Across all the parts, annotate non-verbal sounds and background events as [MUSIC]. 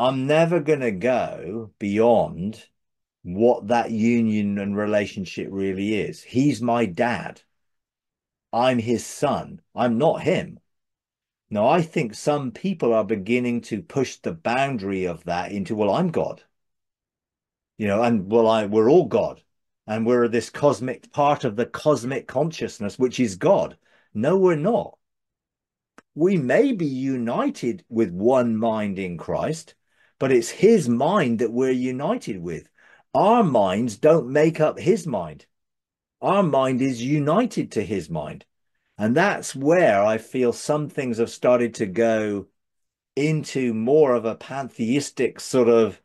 I'm never going to go beyond what that union and relationship really is. He's my dad. I'm his son. I'm not him. Now, I think some people are beginning to push the boundary of that into, well, I'm God. You know, and well, I we're all God. And we're this cosmic part of the cosmic consciousness, which is God. No, we're not. We may be united with one mind in Christ, but it's his mind that we're united with. Our minds don't make up his mind. Our mind is united to his mind. And that's where I feel some things have started to go into more of a pantheistic sort of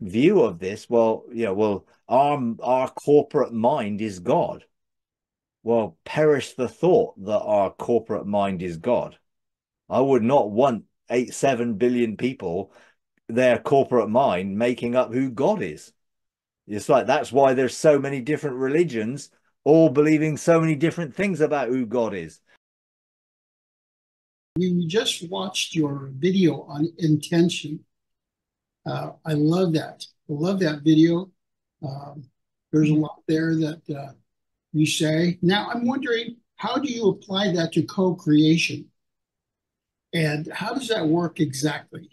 view of this. Well, you know, well, our, our corporate mind is God. Well, perish the thought that our corporate mind is God. I would not want eight, seven billion people, their corporate mind making up who God is. It's like that's why there's so many different religions, all believing so many different things about who God is. We just watched your video on intention. Uh, I love that. I love that video. Um, there's a lot there that uh, you say. Now, I'm wondering, how do you apply that to co-creation? And how does that work exactly?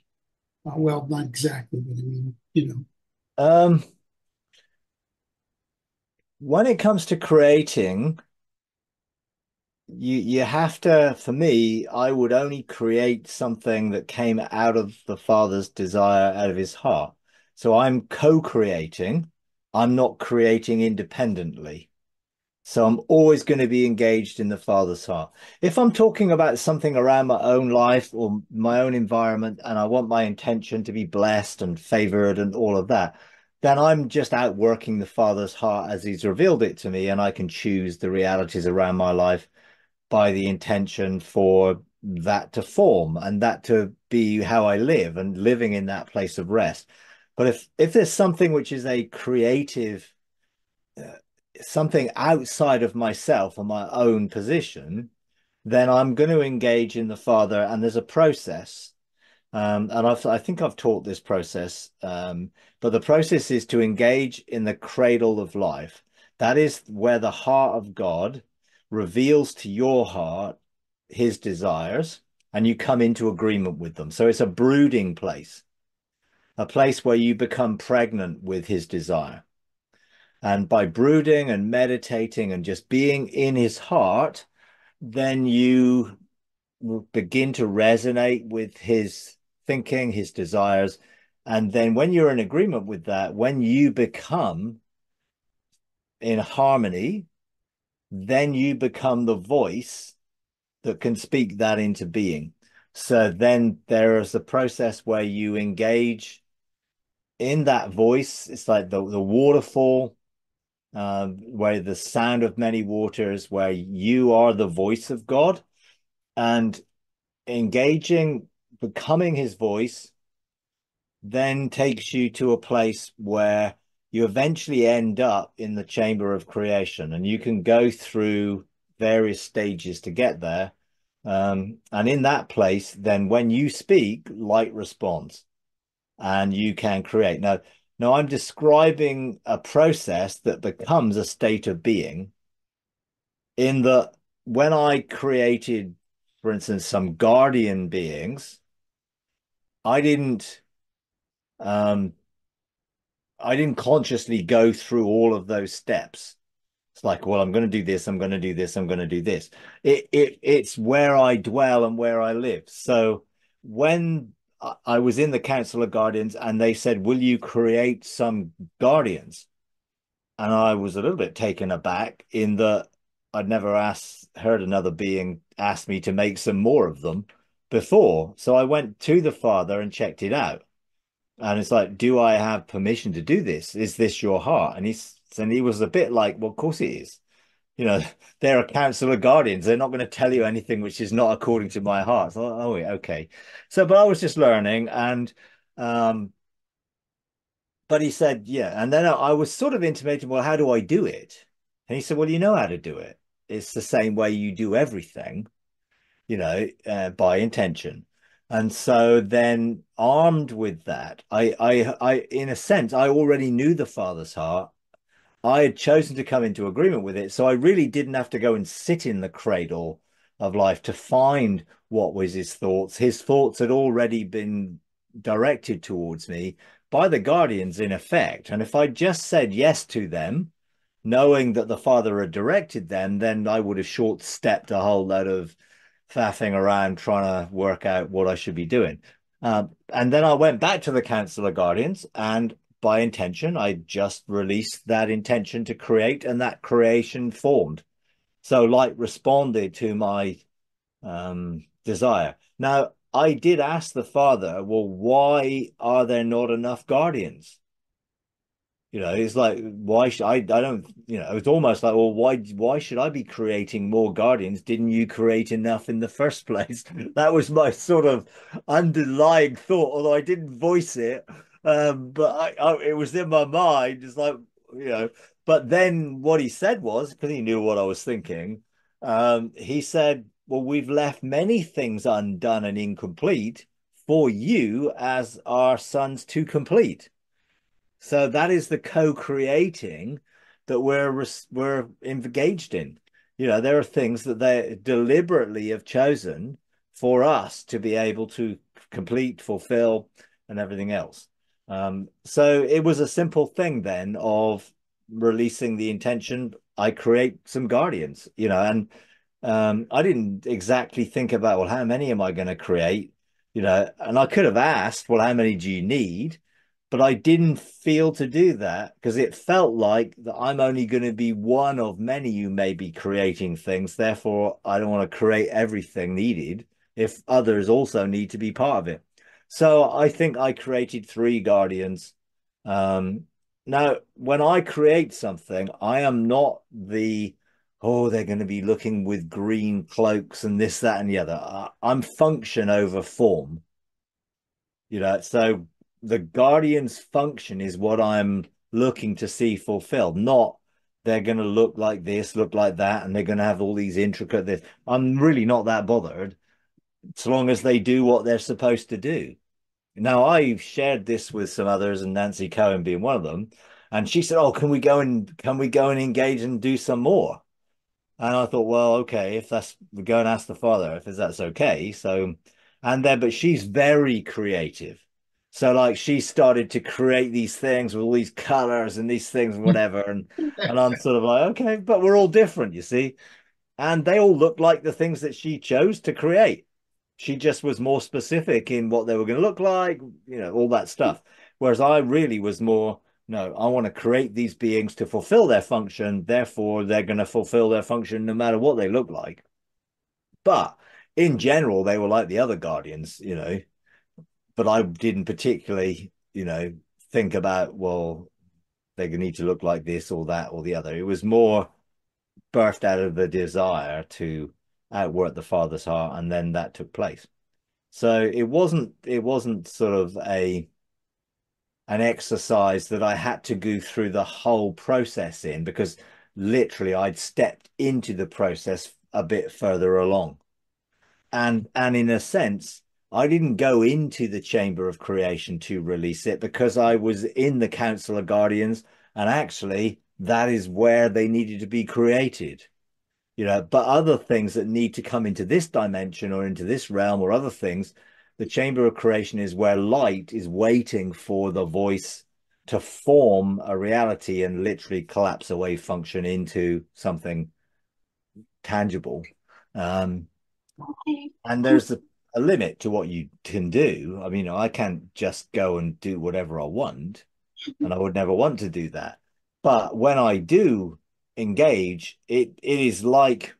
Uh, well, not exactly, but I mean, you know. Um, when it comes to creating, you you have to, for me, I would only create something that came out of the Father's desire, out of his heart. So I'm co-creating. I'm not creating independently. So I'm always going to be engaged in the Father's heart. If I'm talking about something around my own life or my own environment, and I want my intention to be blessed and favored and all of that, then I'm just out working the Father's heart as He's revealed it to me, and I can choose the realities around my life by the intention for that to form and that to be how I live and living in that place of rest. But if if there's something which is a creative, uh, something outside of myself or my own position, then I'm going to engage in the Father, and there's a process um, and I've, I think I've taught this process, um, but the process is to engage in the cradle of life. That is where the heart of God reveals to your heart his desires and you come into agreement with them. So it's a brooding place, a place where you become pregnant with his desire. And by brooding and meditating and just being in his heart, then you begin to resonate with his thinking, his desires. And then when you're in agreement with that, when you become in harmony, then you become the voice that can speak that into being. So then there is a process where you engage in that voice. It's like the, the waterfall, uh, where the sound of many waters, where you are the voice of God. And engaging becoming his voice then takes you to a place where you eventually end up in the chamber of creation. And you can go through various stages to get there. Um, and in that place then when you speak light responds and you can create. Now now i'm describing a process that becomes a state of being in that when i created for instance some guardian beings I didn't um I didn't consciously go through all of those steps. It's like, well, I'm going to do this, I'm going to do this, I'm going to do this. It it it's where I dwell and where I live. So when I was in the Council of Guardians and they said, "Will you create some guardians?" And I was a little bit taken aback in that I'd never asked heard another being ask me to make some more of them before. So I went to the father and checked it out. And it's like, do I have permission to do this? Is this your heart? And he's and he was a bit like, well, of course it is. You know, [LAUGHS] they're a council of guardians. They're not going to tell you anything which is not according to my heart. So, oh, okay. So, but I was just learning, and um, but he said, yeah. And then I was sort of intimating, well, how do I do it? And he said, well, you know how to do it. It's the same way you do everything you know, uh, by intention. And so then armed with that, I, I, I, in a sense, I already knew the Father's heart. I had chosen to come into agreement with it. So I really didn't have to go and sit in the cradle of life to find what was his thoughts. His thoughts had already been directed towards me by the guardians, in effect. And if I just said yes to them, knowing that the Father had directed them, then I would have short stepped a whole load of faffing around trying to work out what I should be doing. Uh, and then I went back to the Council of Guardians, and by intention, I just released that intention to create, and that creation formed. So light responded to my um, desire. Now, I did ask the Father, well, why are there not enough guardians? You know, it's like why should I? I don't. You know, it's almost like, well, why? Why should I be creating more guardians? Didn't you create enough in the first [LAUGHS] place? that was my sort of underlying thought, although I didn't voice it. Um, but I, I, it was in my mind. It's like you know. But then what he said was because he knew what I was thinking. Um, he said, "Well, we've left many things undone and incomplete for you as our sons to complete." So that is the co-creating that we're we're engaged in. You know, there are things that they deliberately have chosen for us to be able to complete, fulfill, and everything else. Um, so it was a simple thing then of releasing the intention. I create some guardians, you know, and um, I didn't exactly think about well, how many am I going to create, you know, and I could have asked, well, how many do you need? but I didn't feel to do that because it felt like that I'm only going to be one of many you may be creating things. Therefore, I don't want to create everything needed if others also need to be part of it. So I think I created three guardians. Um, now, when I create something, I am not the oh they're going to be looking with green cloaks and this, that, and the other. I'm function over form. You know, so the guardian's function is what I'm looking to see fulfilled, not they're going to look like this, look like that, and they're going to have all these intricate this. I'm really not that bothered, so long as they do what they're supposed to do. Now I've shared this with some others, and Nancy Coen being one of them, and she said, "Oh, can we go and can we go and engage and do some more?" And I thought, well, okay, if that's we go and ask the father if that's okay. So, and then, but she's very creative so like she started to create these things with all these colors and these things, hmm. whatever. And [LAUGHS] and I'm sort of like, okay, but we're all different, you see. And they all look like the things that she chose to create. She just was more specific in what they were going to look like, you know, all that stuff. Whereas I really was more, no, I want to create these beings to fulfill their function. Therefore, they're going to fulfill their function no matter what they look like. But in general, they were like the other guardians, you know, but I didn't particularly, you know, think about well, they need to look like this or that or the other. It was more birthed out of the desire to outwork the father's heart, and then that took place. So it wasn't it wasn't sort of a an exercise that I had to go through the whole process in because literally I'd stepped into the process a bit further along. And and in a sense, I didn't go into the chamber of creation to release it because I was in the Council of Guardians, and actually, that is where they needed to be created. You know, but other things that need to come into this dimension or into this realm or other things, the chamber of creation is where light is waiting for the voice to form a reality and literally collapse away function into something tangible. Um, and there's the a limit to what you can do. I mean, I can't just go and do whatever I want, and I would never want to do that. But when I do engage, it it is like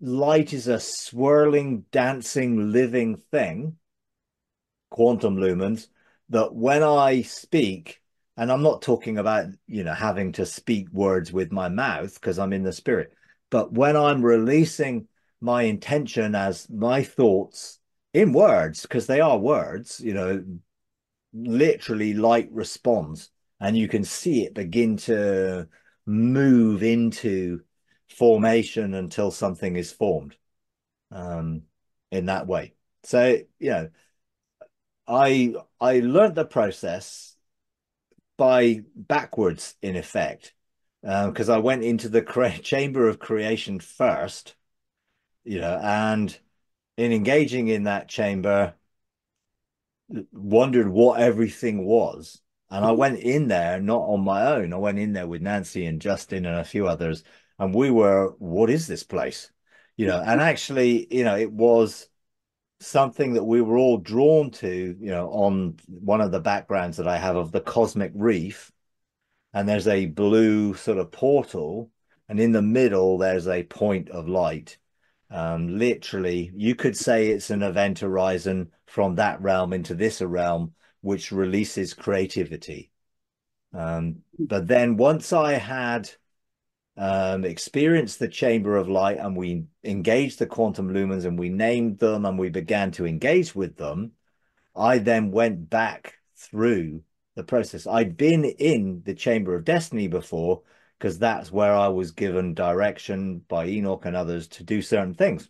light is a swirling, dancing, living thing, quantum lumens, that when I speak, and I'm not talking about, you know, having to speak words with my mouth because I'm in the spirit, but when I'm releasing my intention as my thoughts in words, because they are words, you know, literally light responds and you can see it begin to move into formation until something is formed um, in that way. So, you know, I I learned the process by backwards in effect because um, I went into the [LAUGHS] chamber of creation first, you know, and in engaging in that chamber, wondered what everything was. And I went in there not on my own. I went in there with Nancy and Justin and a few others, and we were, what is this place? You know, and actually, you know, it was something that we were all drawn to, you know, on one of the backgrounds that I have of the cosmic reef. And there's a blue sort of portal, and in the middle, there's a point of light. Um, literally, you could say it's an event horizon from that realm into this realm, which releases creativity. Um, but then once I had um, experienced the chamber of light and we engaged the quantum lumens and we named them and we began to engage with them, I then went back through the process. I'd been in the chamber of destiny before because that's where I was given direction by Enoch and others to do certain things,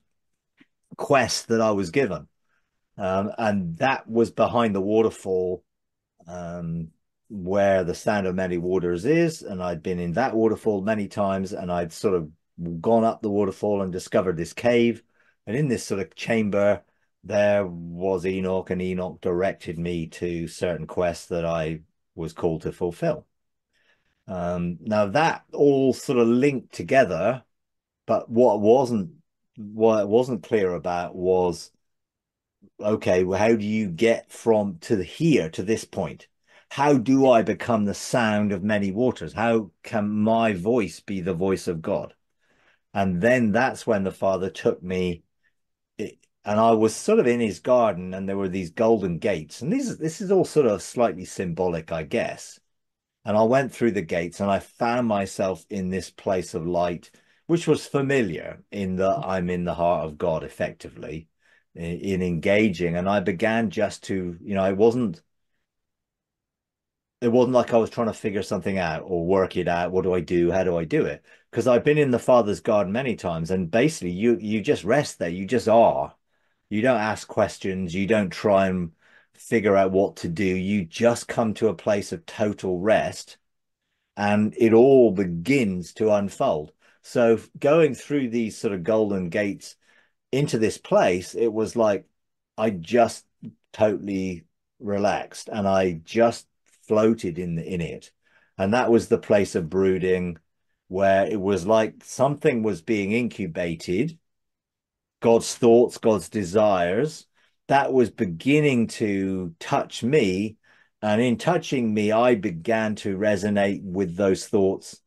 quests that I was given. Um, and that was behind the waterfall um, where the sound of many waters is. And i'd been in that waterfall many times and i'd sort of gone up the waterfall and discovered this cave. And in this sort of chamber there was enoch and enoch directed me to certain quests that i was called to fulfill. Um, now that all sort of linked together but what wasn't what wasn't clear about was okay well how do you get from to here to this point how do I become the sound of many waters? How can my voice be the voice of God? And then that's when the Father took me, and I was sort of in his garden, and there were these golden gates, and these this is all sort of slightly symbolic, I guess. And I went through the gates, and I found myself in this place of light, which was familiar in that I'm in the heart of God, effectively, in, in engaging. And I began just to, you know, I wasn't it wasn't like I was trying to figure something out or work it out. What do I do? How do I do it? Because I've been in the Father's garden many times, and basically, you you just rest there. You just are. You don't ask questions. You don't try and figure out what to do. You just come to a place of total rest, and it all begins to unfold. So going through these sort of golden gates into this place, it was like I just totally relaxed, and I just floated in the, in it, and that was the place of brooding, where it was like something was being incubated, God's thoughts, God's desires, that was beginning to touch me, and in touching me, I began to resonate with those thoughts.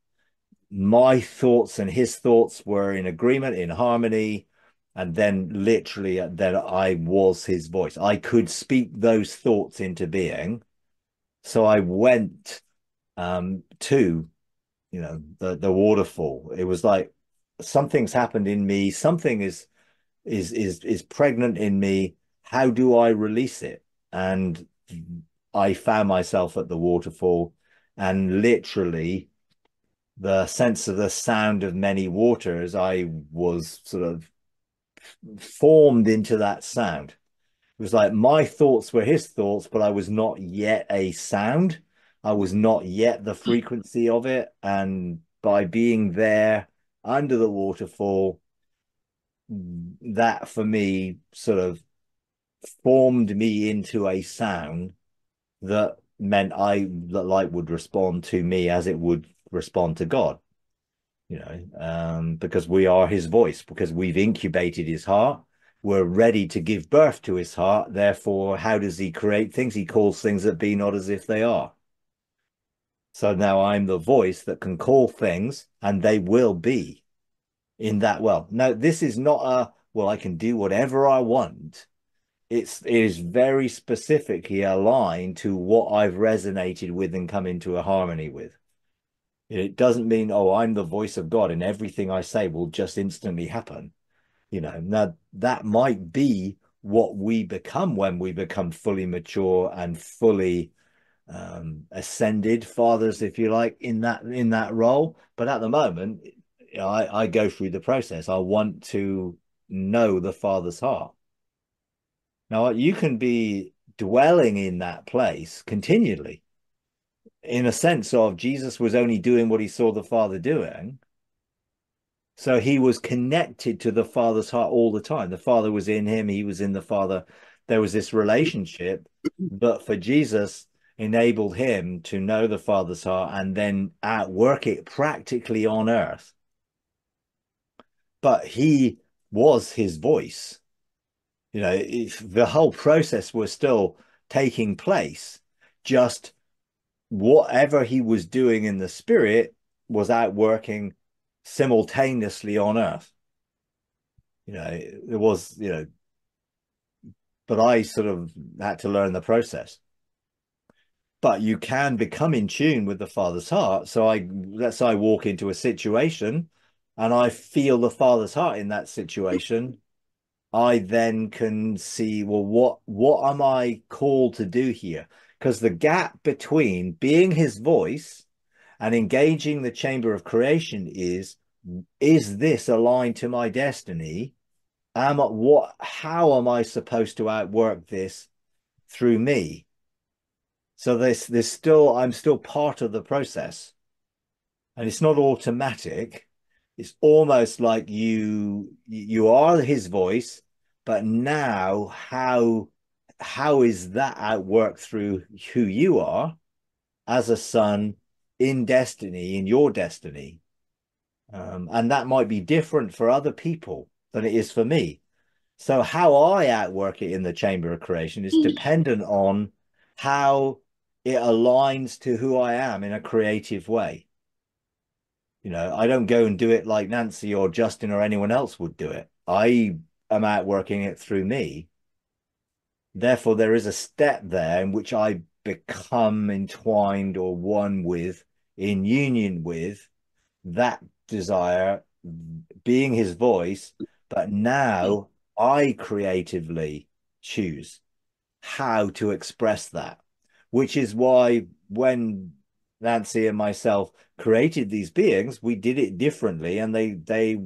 My thoughts and his thoughts were in agreement, in harmony and then literally uh, that I was his voice. I could speak those thoughts into being, so I went um, to, you know, the the waterfall. It was like something's happened in me. Something is is is is pregnant in me. How do I release it? And I found myself at the waterfall, and literally the sense of the sound of many waters. I was sort of formed into that sound it was like my thoughts were his thoughts, but I was not yet a sound. I was not yet the hmm. frequency of it. And by being there under the waterfall, that for me sort of formed me into a sound that meant I that light would respond to me as it would respond to God. You know, um, because we are his voice, because we've incubated his heart We're ready to give birth to his heart. Therefore, how does he create things? He calls things that be not as if they are. So now I'm the voice that can call things and they will be in that well. Now, this is not a, well, I can do whatever I want. It's, it is very specifically aligned to what I've resonated with and come into a harmony with. It doesn't mean, oh, I'm the voice of God and everything I say will just instantly happen. You know now that might be what we become when we become fully mature and fully um, ascended fathers if you like in that in that role. But at the moment I, I go through the process. I want to know the father's heart. Now, you can be dwelling in that place continually in a sense of Jesus was only doing what he saw the Father doing. So he was connected to the Father's heart all the time. The Father was in him, he was in the Father. There was this relationship, but for Jesus, enabled him to know the Father's heart and then outwork it practically on earth. But he was his voice. You know, the whole process was still taking place, just whatever he was doing in the spirit was out working simultaneously on earth. You know, it was, you know, but I sort of had to learn the process. But you can become in tune with the Father's heart. So I let's say I walk into a situation and I feel the Father's heart in that situation. I then can see, well, what what am I called to do here? Because the gap between being his voice and engaging the chamber of creation is is this aligned to my destiny? Am what how am i supposed to outwork this through me? So this there's still i'm still part of the process. And it's not automatic. It's almost like you you are his voice but now how how is that outworked through who you are as a son in destiny, in your destiny? Um, and that might be different for other people than it is for me. So how I outwork it in the chamber of creation is dependent on how it aligns to who I am in a creative way. You know, I don't go and do it like Nancy or Justin or anyone else would do it. I am outworking it through me Therefore, there is a step there in which I become entwined or one with, in union with that desire, being his voice. But now I creatively choose how to express that, which is why when Nancy and myself created these beings, we did it differently, and they they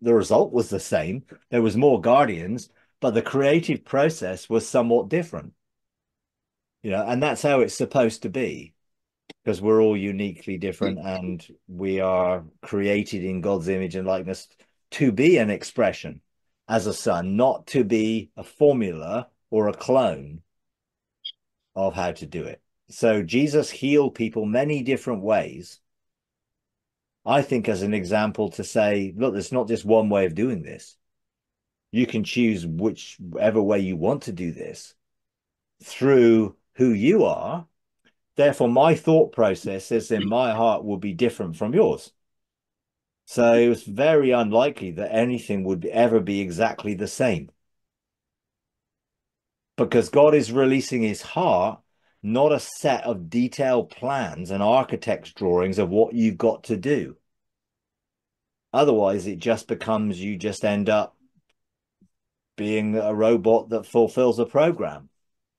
the result was the same. There was more guardians, but the creative process was somewhat different. You know and that's how it's supposed to be because we're all uniquely different and we are created in god's image and likeness to be an expression as a son not to be a formula or a clone of how to do it. So jesus healed people many different ways. I think as an example to say look there's not just one way of doing this you can choose whichever way you want to do this through who you are. Therefore, my thought processes in my heart will be different from yours. So it was very unlikely that anything would ever be exactly the same. Because God is releasing his heart, not a set of detailed plans and architect's drawings of what you've got to do. Otherwise, it just becomes you just end up being a robot that fulfills a program.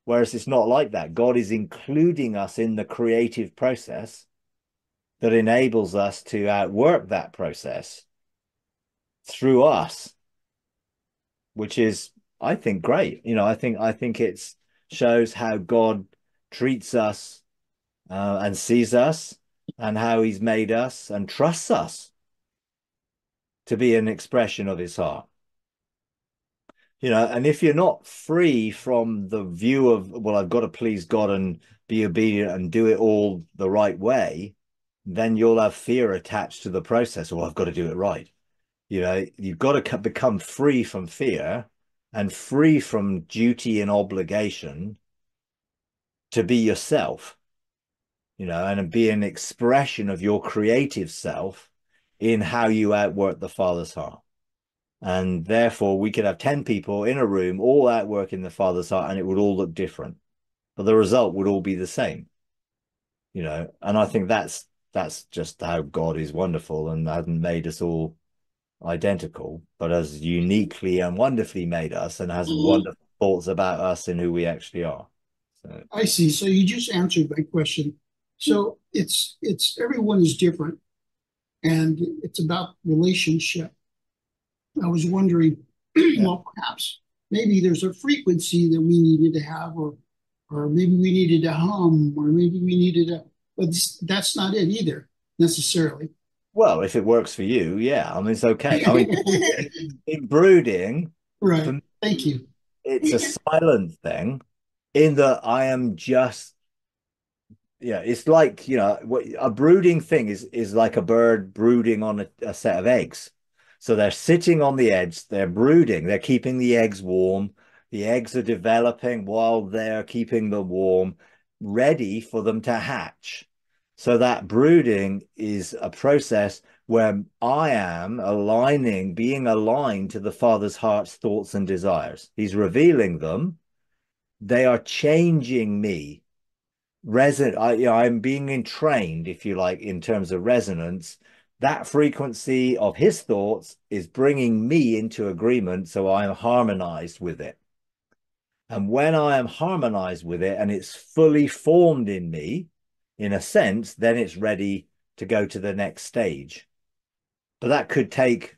Whereas it's not like that. God is including us in the creative process that enables us to outwork that process through us, which is, I think, great. You know, I think I think it shows how God treats us uh, and sees us and how he's made us and trusts us to be an expression of his heart you know and if you're not free from the view of well i've got to please god and be obedient and do it all the right way then you'll have fear attached to the process well i've got to do it right. You know you've got to become free from fear and free from duty and obligation to be yourself. You know and be an expression of your creative self in how you outwork the father's heart and therefore, we could have 10 people in a room all out working the Father's heart, and it would all look different. But the result would all be the same. You know, and I think that's that's just how God is wonderful and hasn't made us all identical, but has uniquely and wonderfully made us and has mm-hmm. wonderful thoughts about us and who we actually are. So. I see. So you just answered my question. So it's it's everyone is different and it's about relationship I was wondering, [CLEARS THROAT] yeah. well, perhaps maybe there's a frequency that we needed to have, or or maybe we needed to hum, or maybe we needed to. But that's not it either necessarily. Well, if it works for you, yeah. I mean, it's okay. I mean, [LAUGHS] in brooding, right. Thank you. It's a silent thing in that I am just yeah, it's like, you know, what a brooding thing is is like a bird brooding on a, a set of eggs. So they're sitting on the edge, they're brooding, they're keeping the eggs warm. The eggs are developing while they're keeping them warm, ready for them to hatch. So that brooding is a process where I am aligning, being aligned to the Father's heart's thoughts and desires. He's revealing them. They are changing me. Reson I, you know, I'm being entrained, if you like, in terms of resonance. That frequency of his thoughts is bringing me into agreement, so I am harmonized with it. And when I am harmonized with it and it's fully formed in me, in a sense, then it's ready to go to the next stage. But that could take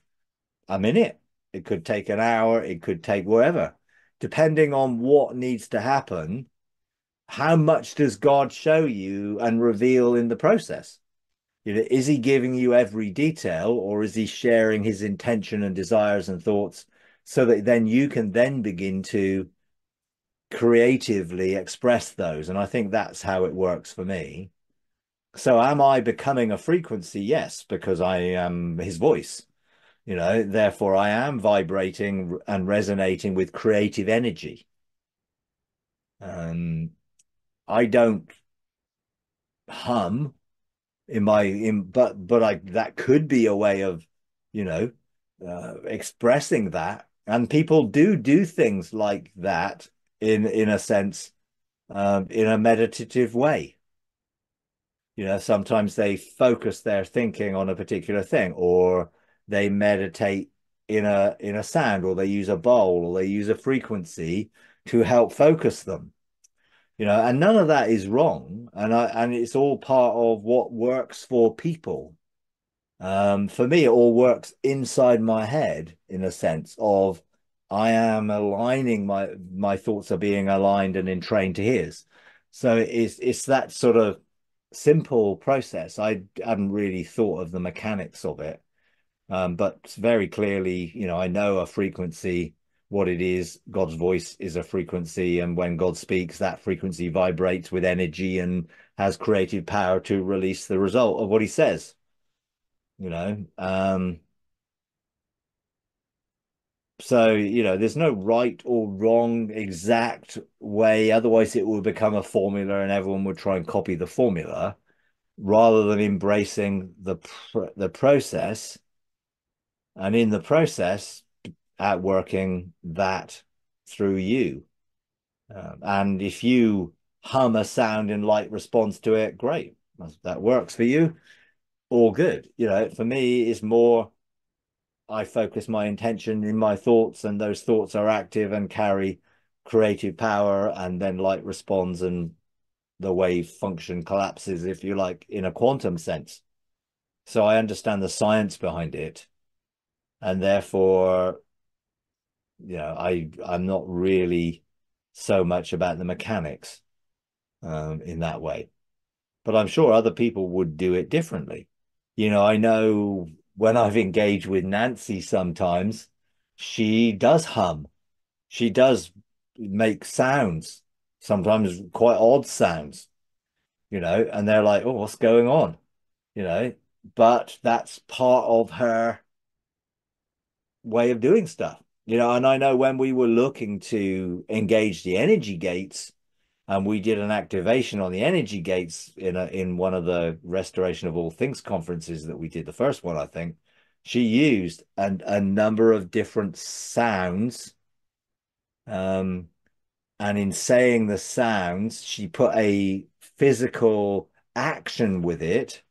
a minute, it could take an hour, it could take whatever, depending on what needs to happen. How much does God show you and reveal in the process? You know, is he giving you every detail or is he sharing his intention and desires and thoughts so that then you can then begin to creatively express those. And I think that's how it works for me. So am I becoming a frequency? Yes, because I am his voice. You know, therefore I am vibrating and resonating with creative energy. um I don't hum in my in but but I that could be a way of, you know, uh, expressing that. And people do do things like that in in a sense um, in a meditative way you know sometimes they focus their thinking on a particular thing or they meditate in a in a sound or they use a bowl or they use a frequency to help focus them you know and none of that is wrong and I, and it's all part of what works for people um, for me it all works inside my head in a sense of I am aligning my my thoughts are being aligned and entrained to his. So it's it's that sort of simple process. I hadn't really thought of the mechanics of it, um, but very clearly, you know, I know a frequency, what it is. God's voice is a frequency, and when God speaks, that frequency vibrates with energy and has creative power to release the result of what He says. You know, um, so, you know, there's no right or wrong exact way. Otherwise, it would become a formula and everyone would try and copy the formula rather than embracing the, pr the process. And in the process, outworking that through you. Um, and if you hum a sound in light response to it, great. That works for you. All good. You know, for me, it's more I focus my intention in my thoughts, and those thoughts are active and carry creative power, and then light responds, and the wave function collapses, if you like, in a quantum sense. So I understand the science behind it, and therefore, you know, I I'm not really so much about the mechanics um, in that way, but I'm sure other people would do it differently. You know, I know when I've engaged with Nancy sometimes, she does hum. She does make sounds, sometimes quite odd sounds, you know, and they're like, oh, what's going on? You know, but that's part of her way of doing stuff, you know. And I know when we were looking to engage the energy gates, and we did an activation on the energy gates in a, in one of the restoration of all things conferences that we did the first one i think she used a, a number of different sounds um, and in saying the sounds she put a physical action with it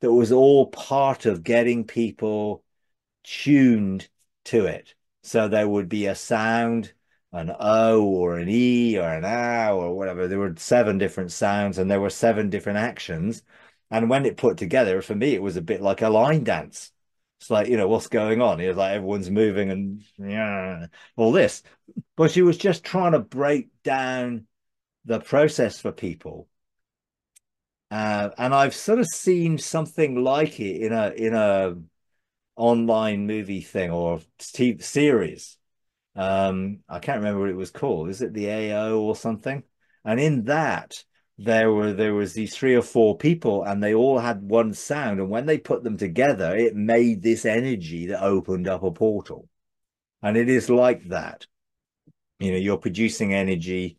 that was all part of getting people tuned to it so there would be a sound an O or an E or an OW or whatever. There were seven different sounds and there were seven different actions. And when it put together, for me, it was a bit like a line dance. It's like, you know, what's going on? It's like everyone's moving and yeah, all this. But she was just trying to break down the process for people. Uh, and I've sort of seen something like it in a in a online movie thing or TV series. Um, I can't remember what it was called. Is it the AO or something? And in that, there were there was these three or four people, and they all had one sound. And when they put them together, it made this energy that opened up a portal. And it is like that. You know, you're producing energy.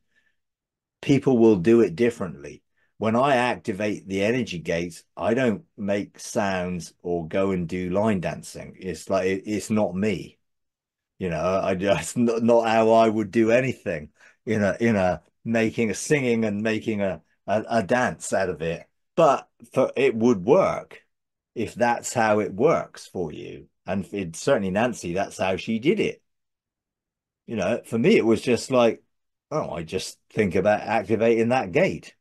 People will do it differently when I activate the energy gates, I don't make sounds or go and do line dancing. It's like it, it's not me. You know, I just [LAUGHS] not, not how I would do anything in a in a making a singing and making a, a, a dance out of it. But for it would work if that's how it works for you. And it, certainly Nancy, that's how she did it. You know, for me, it was just like, oh, I just think about activating that gate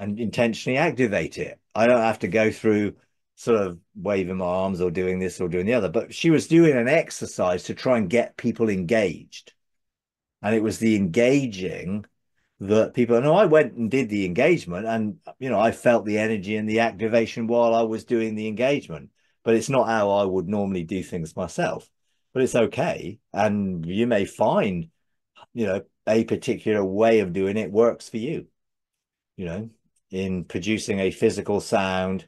and intentionally activate it. I don't have to go through sort of waving my arms or doing this or doing the other. But she was doing an exercise to try and get people engaged. And it was the engaging that people know I went and did the engagement and you know I felt the energy and the activation while I was doing the engagement. But it's not how I would normally do things myself. But it's okay. And you may find, you know, a particular way of doing it works for you. You know, in producing a physical sound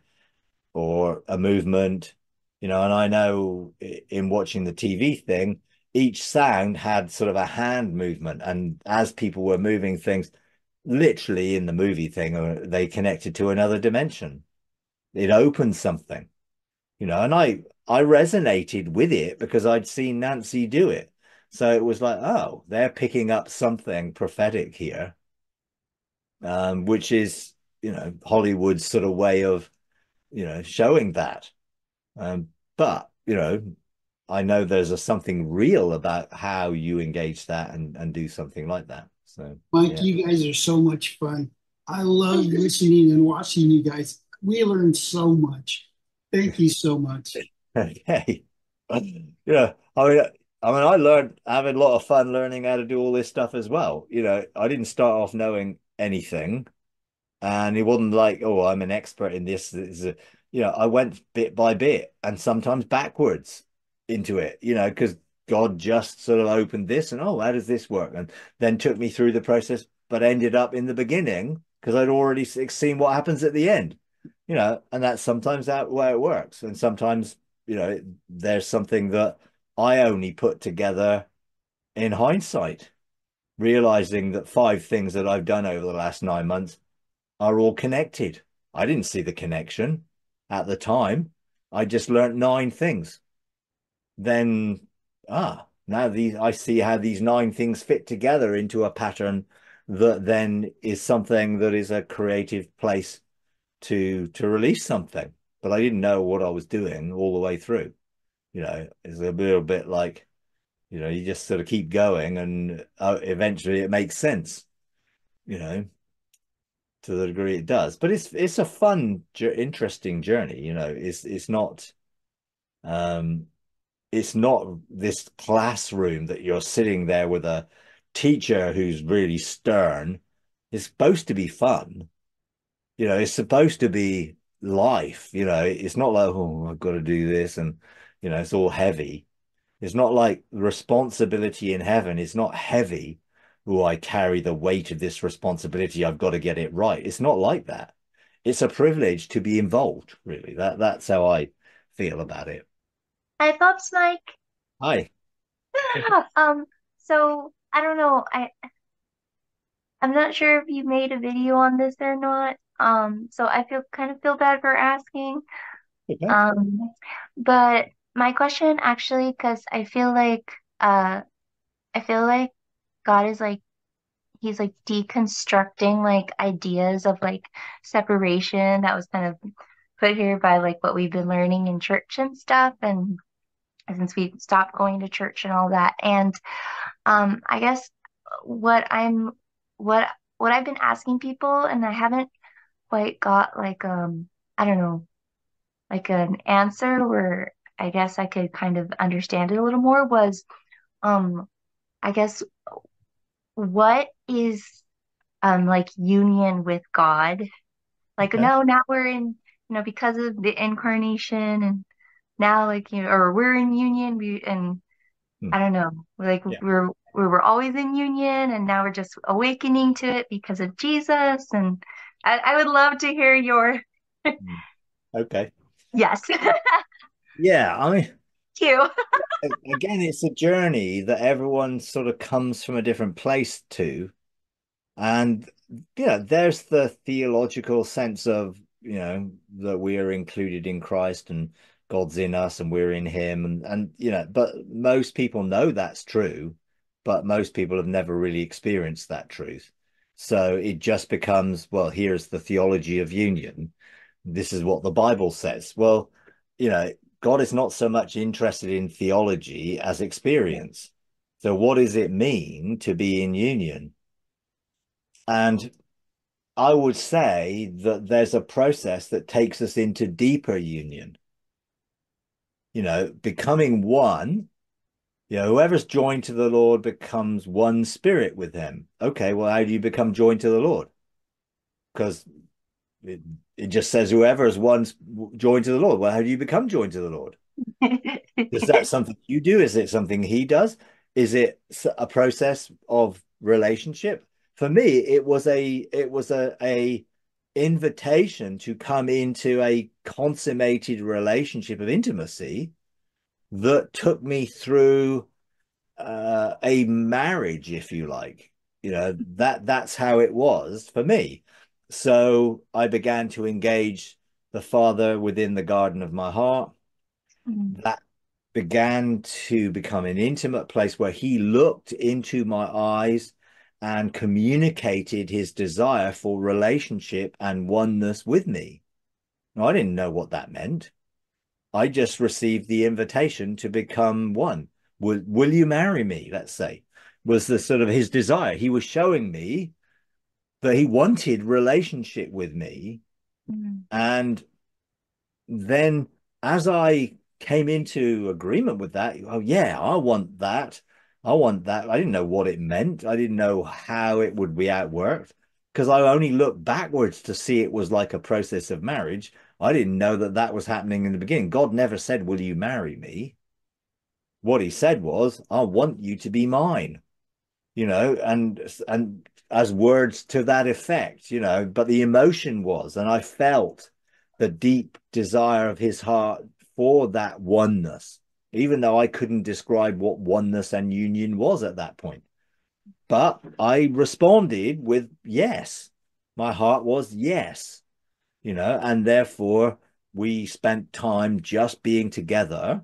or a movement, you know, and I know in watching the TV thing, each sound had sort of a hand movement. And as people were moving things, literally in the movie thing, uh, they connected to another dimension. It opened something, you know, and I, I resonated with it because I'd seen Nancy do it. So it was like, oh, they're picking up something prophetic here, um, which is you know Hollywood's sort of way of you know showing that. Um, but you know, I know there's a something real about how you engage that and and do something like that. So, Mike, yeah. you guys are so much fun. I love listening and watching you guys. We learned so much. Thank you so much. [LAUGHS] okay. Yeah, I mean, I mean, I learned having a lot of fun learning how to do all this stuff as well. You know, I didn't start off knowing anything and it wasn't like oh i'm an expert in this, this you know i went bit by bit and sometimes backwards into it you know because god just sort of opened this and oh how does this work? and then took me through the process but ended up in the beginning because i'd already seen what happens at the end you know and that's sometimes that way it works. And sometimes you know there's something that i only put together in hindsight realizing that five things that i've done over the last nine months are all connected. I didn't see the connection at the time. I just learned nine things. Then, ah, now these I see how these nine things fit together into a pattern that then is something that is a creative place to to release something. But I didn't know what I was doing all the way through. You know, it's a little bit like, you know, you just sort of keep going, and uh, eventually it makes sense. You know, to the degree it does. But it's it's a fun, interesting journey. You know, it's it's not, um, it's not this classroom that you're sitting there with a teacher who's really stern. It's supposed to be fun. You know, it's supposed to be life. You know, it's not like oh I've got to do this and you know it's all heavy. It's not like responsibility in heaven. It's not heavy oh, I carry the weight of this responsibility. I've got to get it right. It's not like that. It's a privilege to be involved, really. That that's how I feel about it. Hi, Pops Mike. Hi. [LAUGHS] um, so I don't know. I I'm not sure if you made a video on this or not. Um, so I feel kind of feel bad for asking. Okay. Um, but my question actually, because I feel like uh I feel like God is like he's like deconstructing like ideas of like separation that was kind of put here by like what we've been learning in church and stuff and since we stopped going to church and all that. And um I guess what I'm what what I've been asking people and I haven't quite got like um I don't know like an answer where I guess I could kind of understand it a little more was um I guess what is um like union with God? Like Okay. no, now we're in, you know, because of the incarnation and now like you know, or we're in union we and Hmm. I don't know, like Yeah. we're we were always in union and now we're just awakening to it because of Jesus and I, I would love to hear your Hmm. Okay. [LAUGHS] yes. [LAUGHS] Yeah, I mean, [LAUGHS] again, it's a journey that everyone sort of comes from a different place to. And you know, there's the theological sense of, you know, that we are included in Christ and God's in us and we're in him and and you know, but most people know that's true, but most people have never really experienced that truth. So it just becomes, well, here's the theology of union. This is what the Bible says. Well, you know, God is not so much interested in theology as experience. So what does it mean to be in union? And I would say that there's a process that takes us into deeper union. You know, becoming one, you know, whoever's joined to the Lord becomes one spirit with him. Okay, well, how do you become joined to the Lord? Because it, just says whoever is once joined to the Lord. Well, how do you become joined to the Lord? Is that [LAUGHS] something you do? Is it something he does? Is it a process of relationship? For me, it was a it was a a invitation to come into a consummated relationship of intimacy that took me through uh, a marriage, if you like. You know, that that's how it was for me. So I began to engage the Father within the garden of my heart. Mhm. That began to become an intimate place where he looked into my eyes and communicated his desire for relationship and oneness with me. Now, I didn't know what that meant. I just received the invitation to become one. Will, will you marry me? Let's say, was the sort of his desire. He was showing me that he wanted relationship with me. Mhm. And then as I came into agreement with that, oh, yeah, I want that. I want that. I didn't know what it meant. I didn't know how it would be outworked because I only looked backwards to see it was like a process of marriage. I didn't know that that was happening in the beginning. God never said, Will you marry me? What he said was, I want you to be mine, you know, and and as words to that effect, you know, but the emotion was, and I felt the deep desire of his heart for that oneness, even though I couldn't describe what oneness and union was at that point. But I responded with yes. My heart was yes, you know, and therefore we spent time just being together,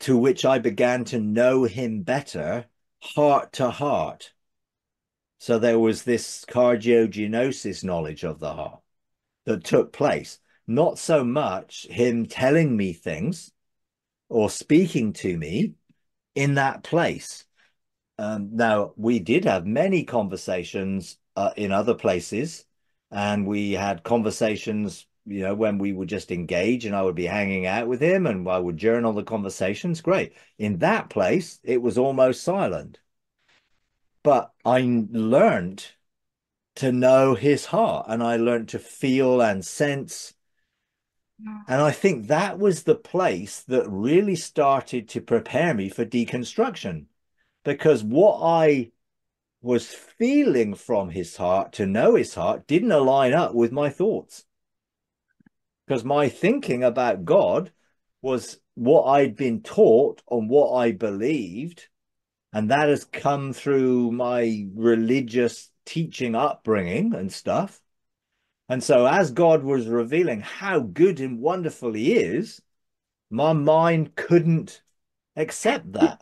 to which I began to know him better, heart to heart. So there was this cardiogenosis knowledge of the heart that took place. Not so much him telling me things or speaking to me in that place. Um, now, we did have many conversations uh, in other places, and we had conversations, you know, when we would just engage and I would be hanging out with him and I would journal the conversations. Great. In that place, it was almost silent. But I learned to know his heart and I learned to feel and sense. Mm. And I think that was the place that really started to prepare me for deconstruction because what I was feeling from his heart to know his heart didn't align up with my thoughts. Because my thinking about God was what I'd been taught on what I believed. And that has come through my religious teaching upbringing and stuff. And so, as God was revealing how good and wonderful He is, my mind couldn't accept that.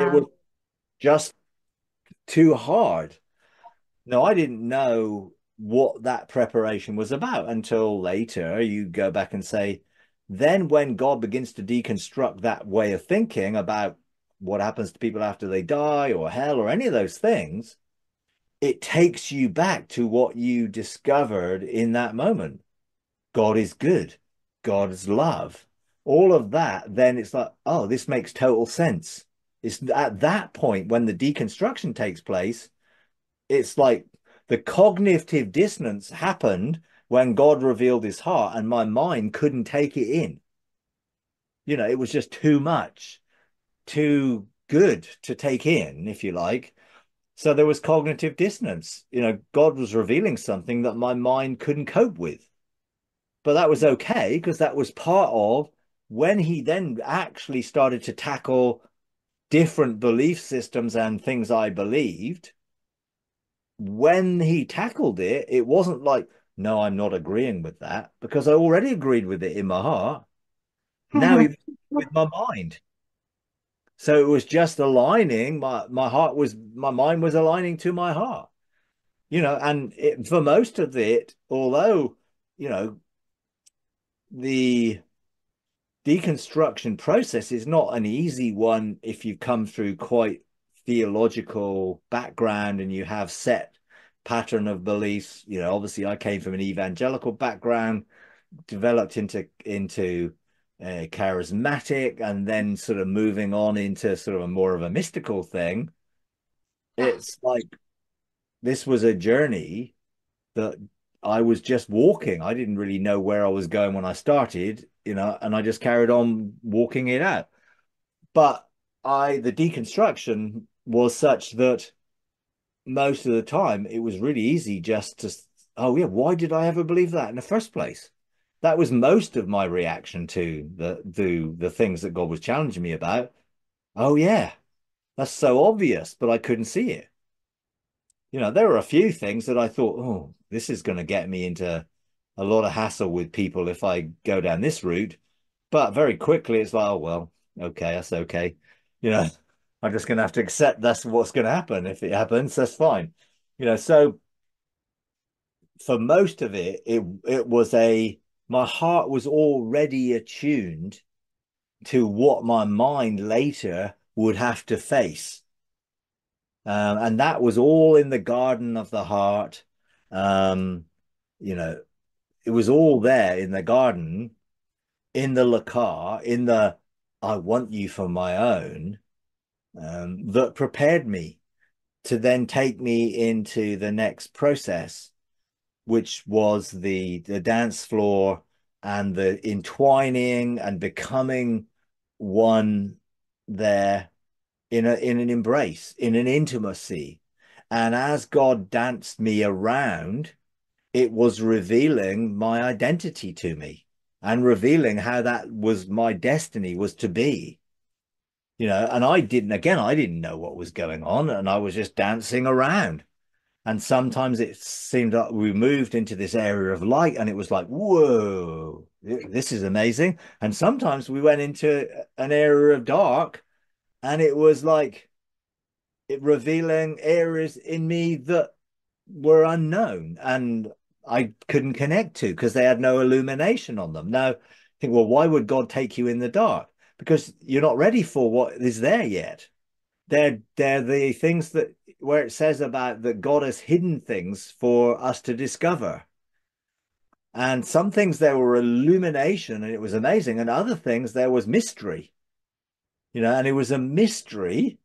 It was just too hard. No, I didn't know what that preparation was about until later you go back and say, then when God begins to deconstruct that way of thinking about what happens to people after they die or hell or any of those things, it takes you back to what you discovered in that moment. God is good. God is love. all of that, then it's like, oh, this makes total sense. It's at that point when the deconstruction takes place, it's like the cognitive dissonance happened when God revealed his heart and my mind couldn't take it in. You know, it was just too much, too good to take in, if you like. So there was cognitive dissonance. You know, God was revealing something that my mind couldn't cope with. But that was okay because that was part of when he then actually started to tackle different belief systems and things I believed. When he tackled it, it wasn't like, no, I'm not agreeing with that because I already agreed with it in my heart. Now [LAUGHS] with my mind. So it was just aligning. My my heart was my mind was aligning to my heart. You know, and it, for most of it, although you know the deconstruction process is not an easy one if you come through quite theological background and you have set pattern of beliefs you know obviously i came from an evangelical background developed into into uh, charismatic and then sort of moving on into sort of a more of a mystical thing it's like this was a journey that I was just walking. I didn't really know where I was going when I started, you know, and I just carried on walking it out. But I, the deconstruction was such that most of the time it was really easy just to, oh yeah, why did I ever believe that in the first place? That was most of my reaction to the the the things that God was challenging me about. Oh yeah, that's so obvious, but I couldn't see it you know, there were a few things that I thought, oh, this is going to get me into a lot of hassle with people if I go down this route. But very quickly, it's like, oh, well, okay, that's okay. You know, I'm just going to have to accept that's what's going to happen. If it happens, that's fine. You know, so for most of it, it it was a my heart was already attuned to what my mind later would have to face. Um, and that was all in the garden of the heart. Um, you know, it was all there in the garden, in the lakar, in the I want you for my own, um, that prepared me to then take me into the next process, which was the the dance floor and the entwining and becoming one there in a in an embrace, in an intimacy. And as God danced me around, it was revealing my identity to me and revealing how that was my destiny was to be. You know, and I didn't again, I didn't know what was going on, and I was just dancing around. And sometimes it seemed like we moved into this area of light, and it was like, whoa, this is amazing. And sometimes we went into an area of dark, and it was like it revealing areas in me that were unknown and I couldn't connect to because they had no illumination on them. Now, I think, well, why would God take you in the dark? Because you're not ready for what is there yet. They're they're the things that where it says about that God has hidden things for us to discover. And some things there were illumination and it was amazing, and other things there was mystery you know, and it was a mystery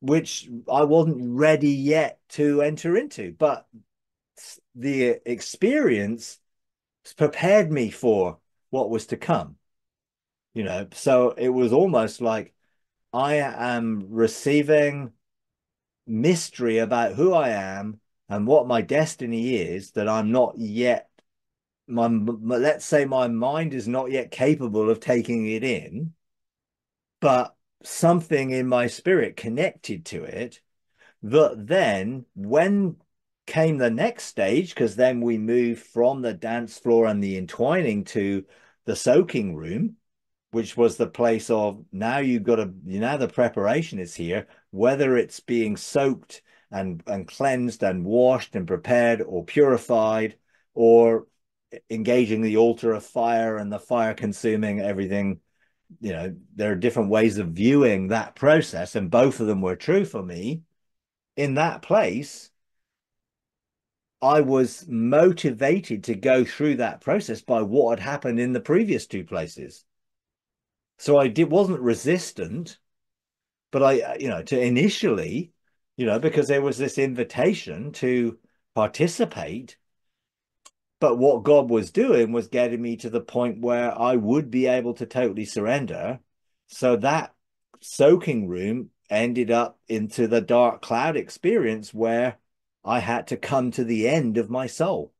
which I wasn't ready yet to enter into. But the experience prepared me for what was to come. You know, so it was almost like I am receiving mystery about who I am and what my destiny is that I'm not yet my let's say my mind is not yet capable of taking it in but something in my spirit connected to it that then when came the next stage because then we moved from the dance floor and the entwining to the soaking room which was the place of now you've got to you now the preparation is here whether it's being soaked and and cleansed and washed and prepared or purified or engaging the altar of fire and the fire consuming everything you know, there are different ways of viewing that process, and both of them were true for me. In that place, I was motivated to go through that process by what had happened in the previous two places. So I did wasn't resistant, but I, uh, you know, to initially, you know, because there was this invitation to participate. But what God was doing was getting me to the point where I would be able to totally surrender. So that soaking room ended up into the dark cloud experience where I had to come to the end of my soul.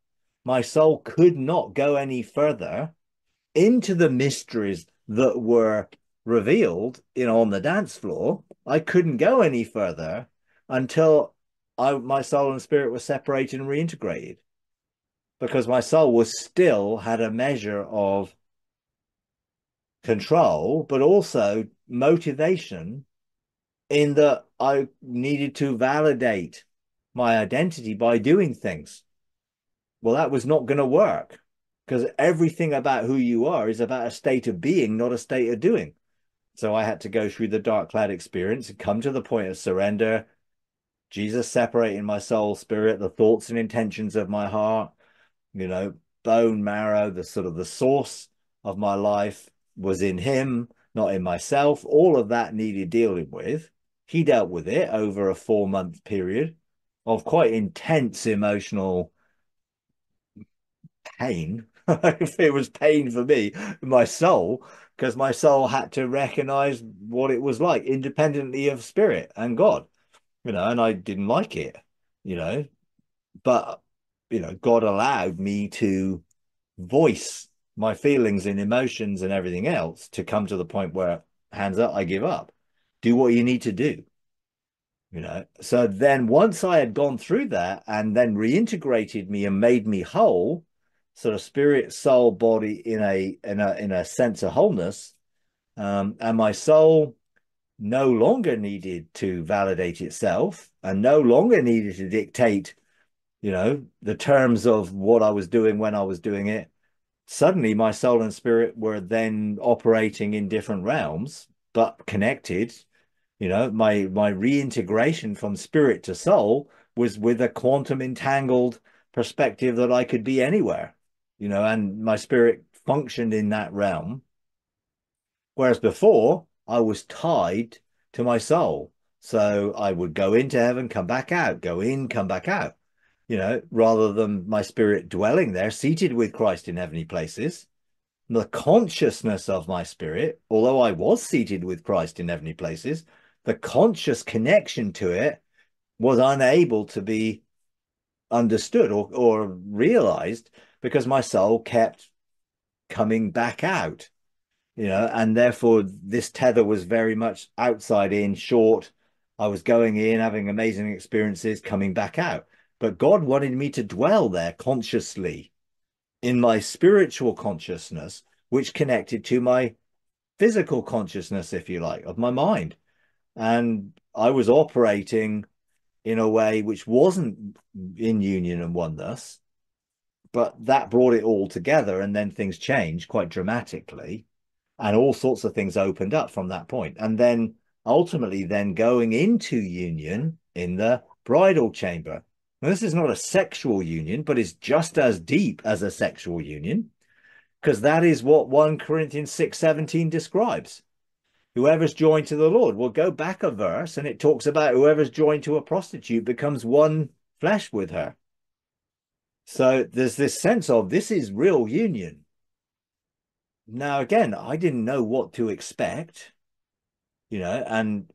My soul could not go any further into the mysteries that were revealed, know, on the dance floor. I couldn't go any further until I, my soul and spirit were separated and reintegrated because my soul was still had a measure of control, but also motivation in that I needed to validate my identity by doing things. Well, that was not going to work because everything about who you are is about a state of being, not a state of doing. So I had to go through the dark cloud experience and come to the point of surrender. Jesus separating my soul, spirit, the thoughts and intentions of my heart, you know, bone marrow, the sort of the source of my life was in him, not in myself. All of that needed dealing with. He dealt with it over a four month period of quite intense emotional pain. [LAUGHS] it was pain for me, my soul, because my soul had to recognize what it was like independently of spirit and God, you know, and I didn't like it, you know, but, you know, God allowed me to voice my feelings and emotions and everything else to come to the point where hands up, I give up. Do what you need to do. You know, so then once I had gone through that and then reintegrated me and made me whole, sort of spirit, soul, body in a in a in a sense of wholeness, um, and my soul no longer needed to validate itself and no longer needed to dictate, you know, the terms of what I was doing when I was doing it. Suddenly, my soul and spirit were then operating in different realms, but connected you know, my my reintegration from spirit to soul was with a quantum entangled perspective that I could be anywhere, you know, and my spirit functioned in that realm. Whereas before, I was tied to my soul. So I would go into heaven, come back out, go in, come back out, you know, rather than my spirit dwelling there, seated with Christ in heavenly places. The consciousness of my spirit, although I was seated with Christ in heavenly places, the conscious connection to it was unable to be understood or, or realized because my soul kept coming back out you know and therefore this tether was very much outside in short. I was going in having amazing experiences coming back out. But god wanted me to dwell there consciously in my spiritual consciousness which connected to my physical consciousness if you like of my mind. And I was operating in a way which wasn't in union and oneness, but that brought it all together, and then things changed quite dramatically, and all sorts of things opened up from that point, and then ultimately, then going into union in the bridal chamber. Now, this is not a sexual union, but it's just as deep as a sexual union, because that is what 1 Corinthians 6 17 describes whoever's joined to the Lord. We'll go back a verse and it talks about whoever's joined to a prostitute becomes one flesh with her. So there's this sense of this is real union. Now, again, I didn't know what to expect, you know, and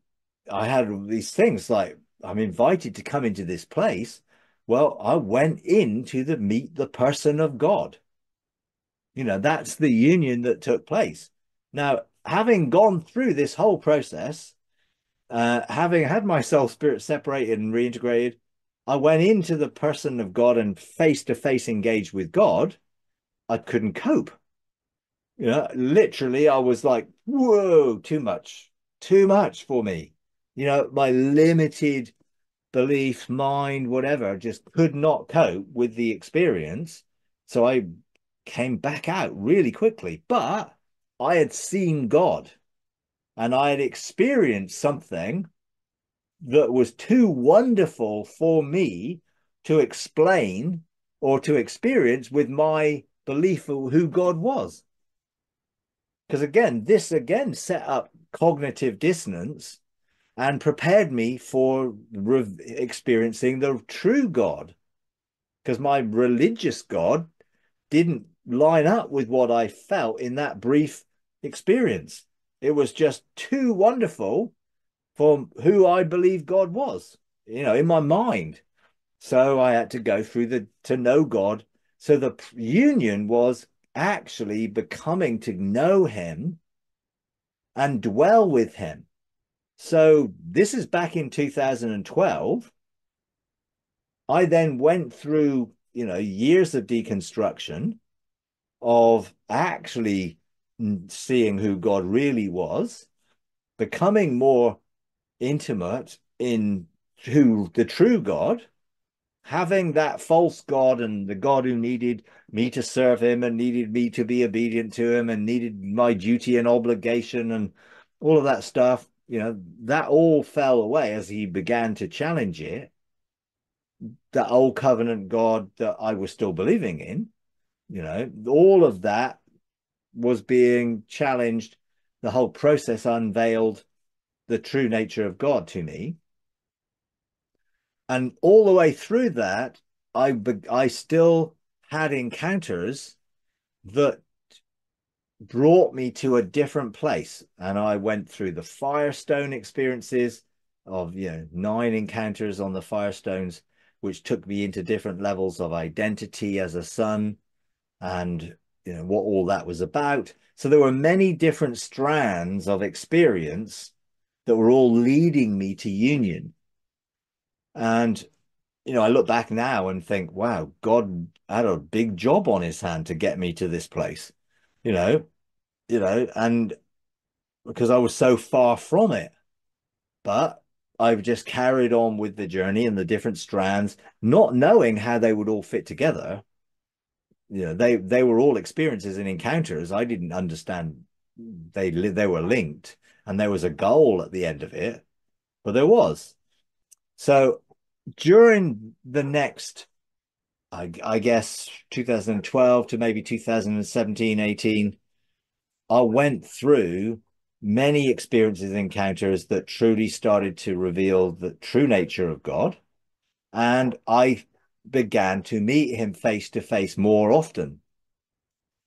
I had these things like I'm invited to come into this place. Well, I went in to the meet the person of God. You know, that's the union that took place. Now, having gone through this whole process, uh, having had my soul spirit separated and reintegrated, I went into the person of God and face to face engaged with God. I couldn't cope. You know, literally, I was like, whoa, too much, too much for me. You know, my limited belief, mind, whatever, just could not cope with the experience. So I came back out really quickly. But I had seen God and I had experienced something that was too wonderful for me to explain or to experience with my belief of who God was. Because again, this again set up cognitive dissonance and prepared me for experiencing the true God. Because my religious God didn't line up with what I felt in that brief experience. It was just too wonderful for who I believe God was, you know, in my mind. So I had to go through the to know God. So the union was actually becoming to know Him and dwell with Him. So this is back in 2012. I then went through, you know, years of deconstruction of actually seeing who God really was, becoming more intimate in who the true God, having that false God and the God who needed me to serve him and needed me to be obedient to him and needed my duty and obligation and all of that stuff, you know, that all fell away as he began to challenge it. The old covenant God that I was still believing in, you know, all of that was being challenged. The whole process unveiled the true nature of God to me. And all the way through that, I I still had encounters that brought me to a different place. And I went through the Firestone experiences of you know nine encounters on the Firestones, which took me into different levels of identity as a son and you know what all that was about. So there were many different strands of experience that were all leading me to union. And, you know, I look back now and think, wow, God had a big job on his hand to get me to this place, you know, you know, and because I was so far from it. But I've just carried on with the journey and the different strands, not knowing how they would all fit together. You know, they they were all experiences and encounters. I didn't understand they they were linked and there was a goal at the end of it, but there was. So during the next, I, I guess, 2012 to maybe 2017, 18, I went through many experiences and encounters that truly started to reveal the true nature of God. And I began to meet him face to face more often.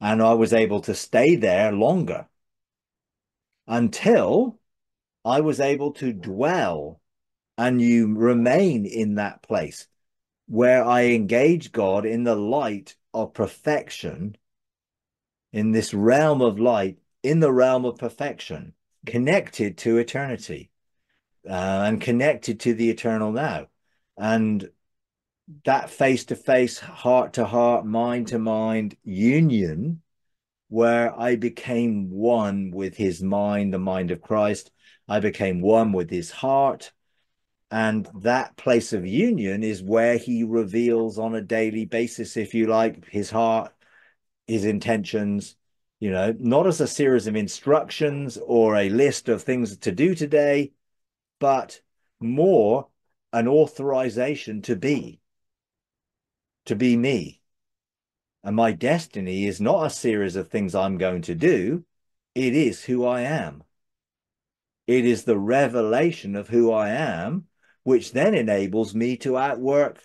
And I was able to stay there longer until I was able to dwell and you remain in that place where I engage God in the light of perfection, in this realm of light, in the realm of perfection, connected to eternity uh, and connected to the eternal now. And that face to face, heart to heart, mind to mind union where I became one with his mind, the mind of Christ. I became one with his heart. And that place of union is where he reveals on a daily basis, if you like, his heart, his intentions, you know, not as a series of instructions or a list of things to do today, but more an authorization to be, to be me, and my destiny is not a series of things I'm going to do, it is who I am. It is the revelation of who I am, which then enables me to outwork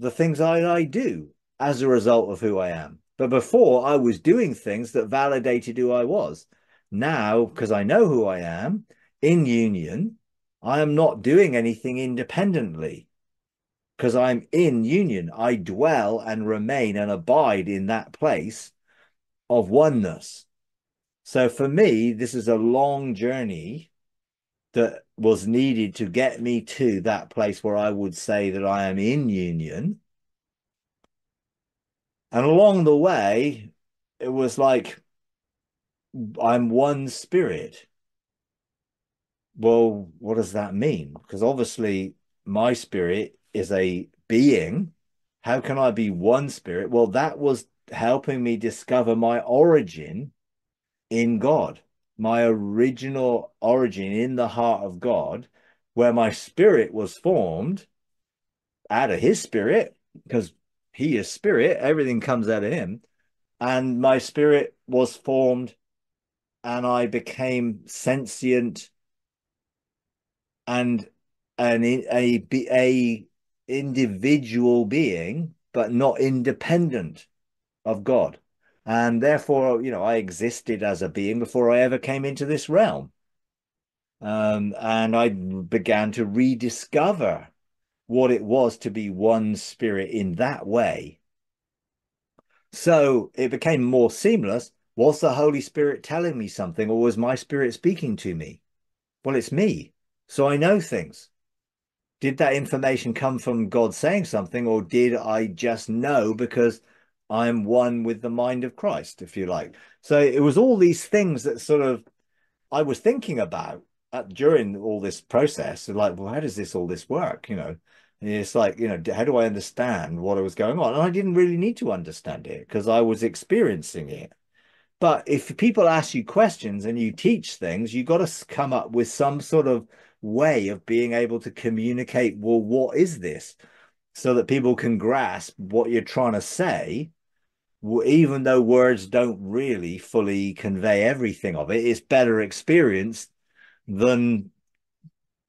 the things I, I do as a result of who I am. But before, I was doing things that validated who I was. Now, because I know who I am in union, I am not doing anything independently because I'm in union. I dwell and remain and abide in that place of oneness. So for me, this is a long journey that was needed to get me to that place where I would say that I am in union. And along the way, it was like I'm one spirit. Well, what does that mean? Because obviously, my spirit is a being. How can I be one spirit? Well, that was helping me discover my origin in God, my original origin in the heart of God, where my spirit was formed out of his spirit, because he is spirit, everything comes out of him. And my spirit was formed and I became sentient and an a a individual being, but not independent of God. And therefore, you know, I existed as a being before I ever came into this realm. Um, and I began to rediscover what it was to be one spirit in that way. So it became more seamless. Was the Holy Spirit telling me something, or was my spirit speaking to me? Well, it's me. So I know things. Did that information come from God saying something, or did I just know because I'm one with the mind of Christ, if you like? So it was all these things that sort of I was thinking about at, during all this process. Like, well, how does this all this work? You know, it's like, you know, how do I understand what was going on? And I didn't really need to understand it because I was experiencing it. But if people ask you questions and you teach things, you got to come up with some sort of way of being able to communicate, well, what is this? So that people can grasp what you're trying to say, even though words don't really fully convey everything of it, it's better experienced than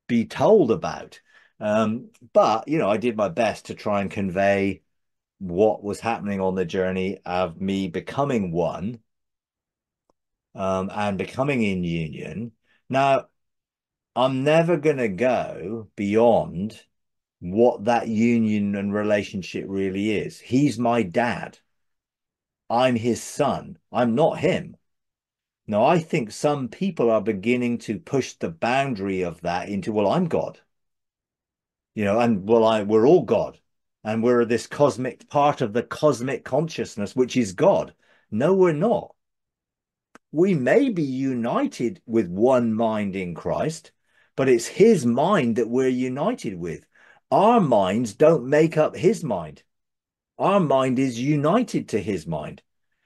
be told about. Um, but, you know, I did my best to try and convey what was happening on the journey of me becoming one um, and becoming in union. Now, I'm never going to go beyond what that union and relationship really is. He's my dad. I'm his son. I'm not him. Now, I think some people are beginning to push the boundary of that into, well, I'm God. You know, and well, I we're all God. And we're this cosmic part of the cosmic consciousness, which is God. No, we're not. We may be united with one mind in Christ, but it's his mind that we're united with. Our minds don't make up his mind. Our mind is united to his mind.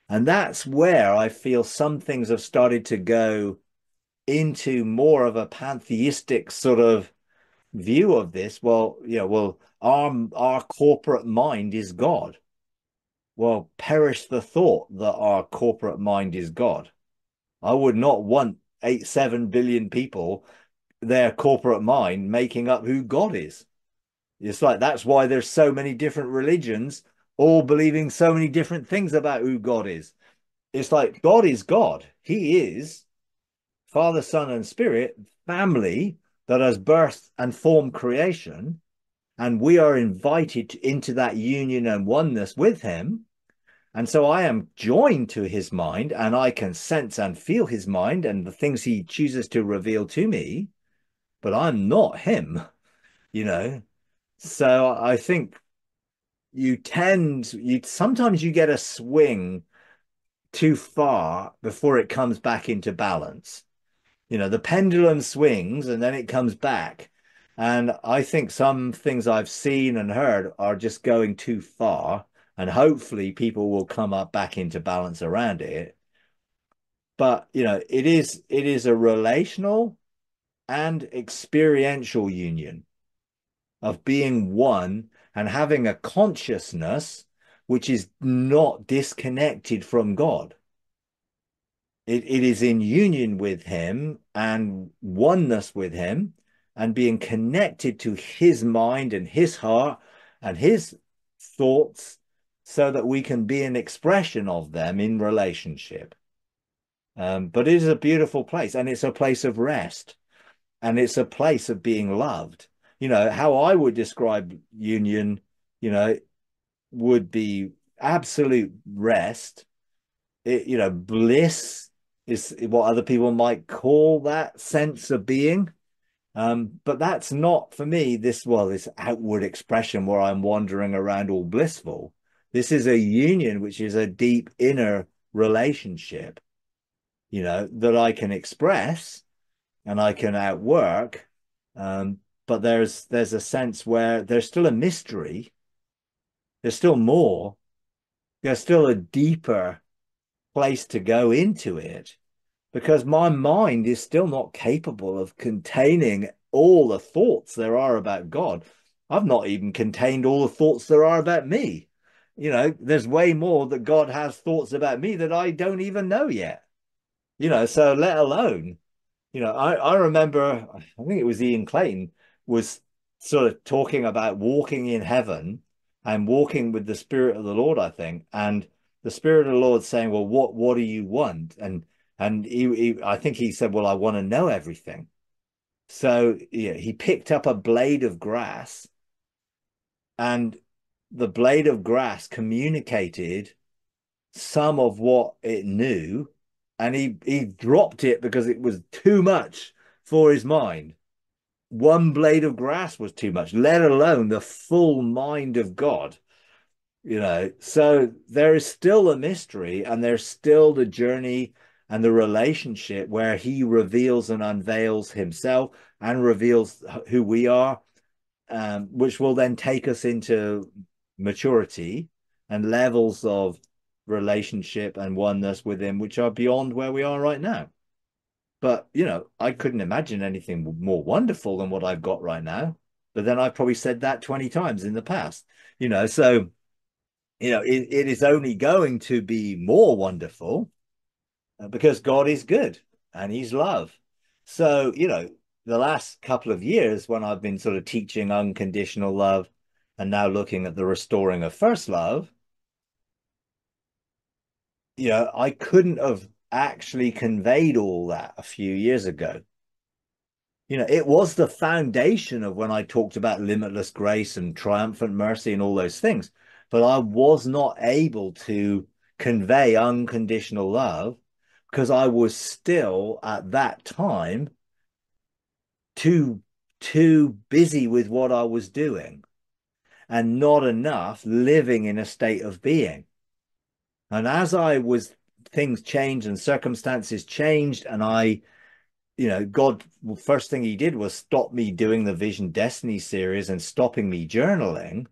And that's where I feel some things have started to go into more of a pantheistic sort of view of this. Well, you know, well, our our corporate mind is God. Well, perish the thought that our corporate mind is God. I would not want eight, seven billion people their corporate mind making up who God is. It's like that's why there's so many different religions all believing so many different things about who God is. It's like God is God. He is Father, Son, and Spirit, family that has birthed and formed creation. And we are invited into that union and oneness with Him. And so I am joined to His mind and I can sense and feel His mind and the things He chooses to reveal to me but I'm not him, you know. So I think you tend you sometimes you get a swing too far before it comes back into balance. You know, the pendulum swings and then it comes back. And I think some things I've seen and heard are just going too far. And hopefully people will come up back into balance around it. But you know, it is it is a relational and experiential union of being one and having a consciousness which is not disconnected from God. It, it is in union with Him and oneness with Him and being connected to His mind and His heart and His thoughts so that we can be an expression of them in relationship. Um, but it is a beautiful place and it's a place of rest and it's a place of being loved. You know, how I would describe union, you know, would be absolute rest. It, you know, bliss is what other people might call that sense of being. Um, but that's not for me this well, this outward expression where I'm wandering around all blissful. This is a union, which is a deep inner relationship, you know, that I can express and I can outwork. Um, but there's there's a sense where there's still a mystery. There's still more. There's still a deeper place to go into it because my mind is still not capable of containing all the thoughts there are about God. I've not even contained all the thoughts there are about me. You know, there's way more that God has thoughts about me that I don't even know yet You know, so let alone, you know, I, I remember, I think it was Ian Clayton was sort of talking about walking in heaven and walking with the Spirit of the Lord, I think. And the Spirit of the Lord saying, Well, what what do you want? And and he, he I think he said, Well, I want to know everything. So yeah, he picked up a blade of grass and the blade of grass communicated some of what it knew and he he dropped it because it was too much for his mind. One blade of grass was too much let alone the full mind of god you know. So there is still a mystery and there's still the journey and the relationship where he reveals and unveils himself and reveals who we are um, which will then take us into maturity and levels of relationship and oneness with him which are beyond where we are right now. But you know i couldn't imagine anything more wonderful than what i've got right now. But then i've probably said that 20 times in the past you know so you know it, it is only going to be more wonderful uh, because god is good and he's love. So you know the last couple of years when I've been sort of teaching unconditional love and now looking at the restoring of first love, you know, I couldn't have actually conveyed all that a few years ago. You know, it was the foundation of when I talked about limitless grace and triumphant mercy and all those things. But I was not able to convey unconditional love because I was still at that time too too busy with what I was doing and not enough living in a state of being. And as I was things changed and circumstances changed and I you know God first thing he did was stop me doing the Vision Destiny series and stopping me journaling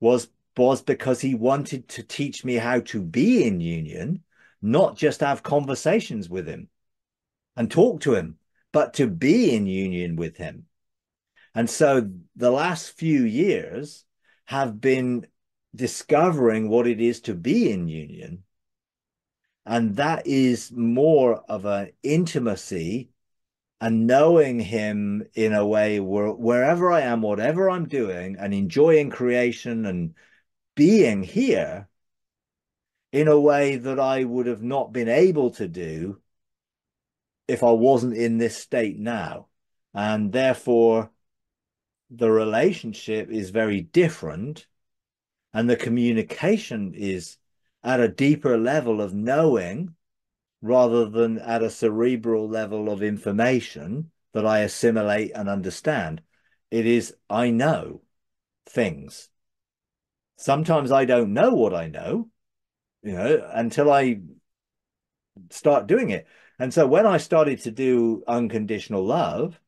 was was because he wanted to teach me how to be in union, not just have conversations with him and talk to him but to be in union with him. And so the last few years have been discovering what it is to be in union. And that is more of an intimacy and knowing him in a way where wherever I am, whatever I'm doing, and enjoying creation and being here in a way that I would have not been able to do if I wasn't in this state now. And therefore, the relationship is very different. And the communication is at a deeper level of knowing rather than at a cerebral level of information that I assimilate and understand. It is, I know things. Sometimes I don't know what I know, you know, until I start doing it. And so when I started to do unconditional love,